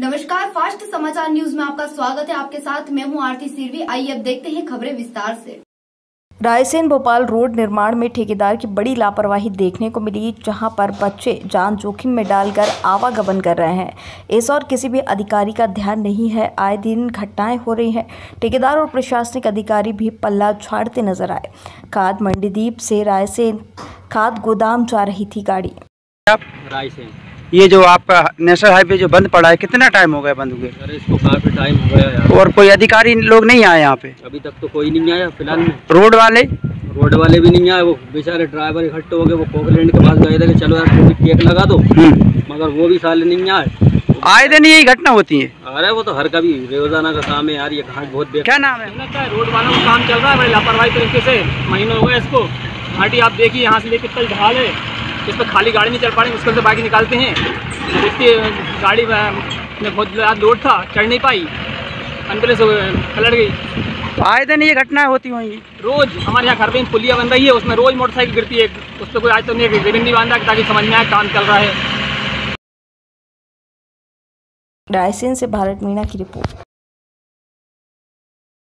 नमस्कार फास्ट समाचार न्यूज़ में आपका स्वागत है। आपके साथ मैं हूँ आरती सिरवी। आइए अब देखते हैं खबरें विस्तार से। रायसेन भोपाल रोड निर्माण में ठेकेदार की बड़ी लापरवाही देखने को मिली जहाँ पर बच्चे जान जोखिम में डालकर आवागमन कर रहे हैं। इस और किसी भी अधिकारी का ध्यान नहीं है। आए दिन घटनाएँ हो रही हैं। ठेकेदार और प्रशासनिक अधिकारी भी पल्ला झाड़ते नज़र आए। खाद मंडीदीप से रायसेन खाद गोदाम जा रही थी गाड़ी। रायसेन। ये जो आपका नेशनल हाईवे जो बंद पड़ा है कितना टाइम हो गया बंद हुए? अरे इसको काफ़ी टाइम हो गया यार। और कोई अधिकारी लोग नहीं आए यहाँ पे? अभी तक तो कोई नहीं आया फ़िलहाल में। रोड वाले? रोड वाले भी नहीं आए वो बेचारे ड्राइवर इकट्ठे हो गए वो पोकलैंड के पास गए थे कि चलो यार ट्रैफ़िक चेक लगा दो। हम्म। मगर वो भी साले नहीं आए। आए दिन यही घटना होती है। अरे वो तो हर कभी रोज़ाना का काम है यार ये कहाँ बहुत क्या नाम है? रोड वालों का काम चल रहा है लापरवाही तरीके से? महीनों हो गए इसको। घाटी आप देखिए यहाँ से लेकर कल ढाल है। इस पर खाली गाड़ी नहीं चल पा रही मुश्किल से बाकी निकालते हैं। इतनी गाड़ी में बहुत ज़्यादा लोड था चढ़ नहीं पाई। एंबुलेंस पलट गई। आए दिन ये घटनाएँ होती होंगी रोज हमारे यहाँ घर पे पुलिया बन रही है उसमें रोज मोटरसाइकिल गिरती है। उस पर कोई आज तो नहीं रिबन नहीं बांधा ताकि समझ में आए काम चल रहा है। रायसेन से भारत मीणा की रिपोर्ट।